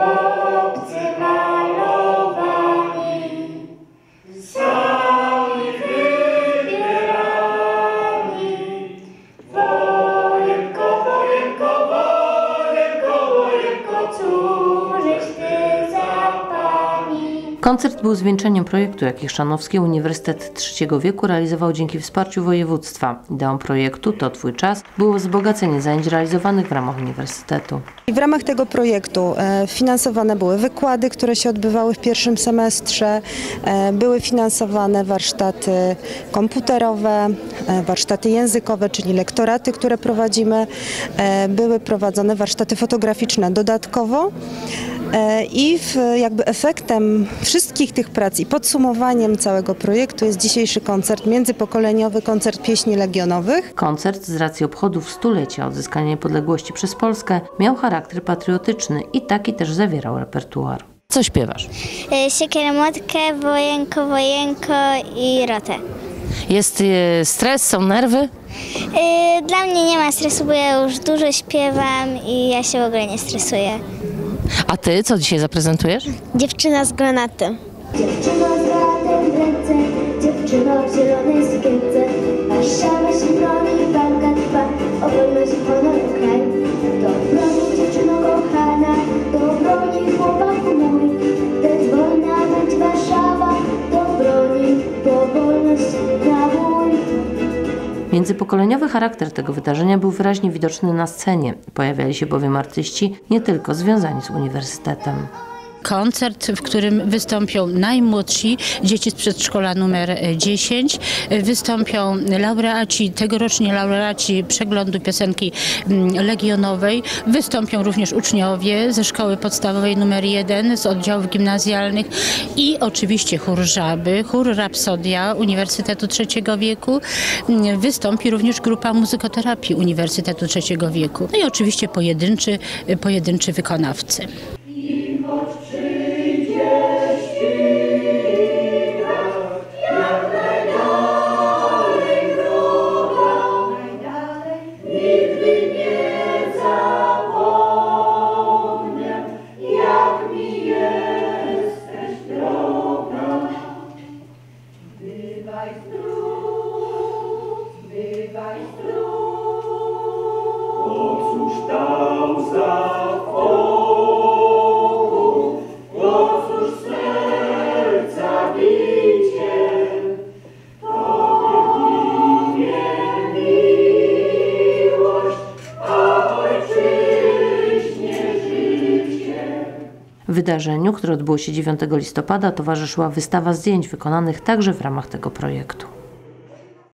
Oh. Koncert był zwieńczeniem projektu, jaki Chrzanowski Uniwersytet Trzeciego Wieku realizował dzięki wsparciu województwa. Ideą projektu To Twój Czas było wzbogacenie zajęć realizowanych w ramach uniwersytetu. I w ramach tego projektu e, finansowane były wykłady, które się odbywały w pierwszym semestrze, e, były finansowane warsztaty komputerowe, e, warsztaty językowe, czyli lektoraty, które prowadzimy, były prowadzone warsztaty fotograficzne dodatkowo. E, I w, jakby efektem wszystkich tych prac i podsumowaniem całego projektu jest dzisiejszy koncert międzypokoleniowy, koncert pieśni legionowych. Koncert z racji obchodów stulecia odzyskania niepodległości przez Polskę miał charakter patriotyczny i taki też zawierał repertuar. Co śpiewasz? Y, Siekierę młotkę, wojenko, wojenko i rotę. Jest e, stres, są nerwy? Dla mnie nie ma stresu, bo ja już dużo śpiewam i ja się w ogóle nie stresuję. A ty co dzisiaj zaprezentujesz? Dziewczyna z granatem. Dziewczyno z bratem w ręce, dziewczyno w zielonej sukience. Międzypokoleniowy charakter tego wydarzenia był wyraźnie widoczny na scenie. Pojawiali się bowiem artyści nie tylko związani z uniwersytetem. Koncert, w którym wystąpią najmłodsi dzieci z przedszkola numer 10. Wystąpią laureaci, tegorocznie laureaci przeglądu piosenki mm, legionowej. Wystąpią również uczniowie ze szkoły podstawowej numer 1, z oddziałów gimnazjalnych i oczywiście chór Żaby, chór Rapsodia Uniwersytetu Trzeciego Wieku. Mm, Wystąpi również grupa muzykoterapii Uniwersytetu Trzeciego Wieku. No i oczywiście pojedynczy, pojedynczy wykonawcy. Wydarzeniu, które odbyło się 9 listopada, towarzyszyła wystawa zdjęć wykonanych także w ramach tego projektu.